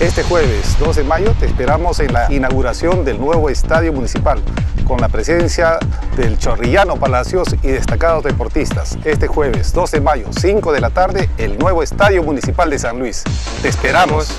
Este jueves 2 de mayo te esperamos en la inauguración del nuevo estadio municipal con la presencia del Chorrillano Palacios y destacados deportistas. Este jueves 2 de mayo, 5 de la tarde, el nuevo estadio municipal de San Luis. Te esperamos.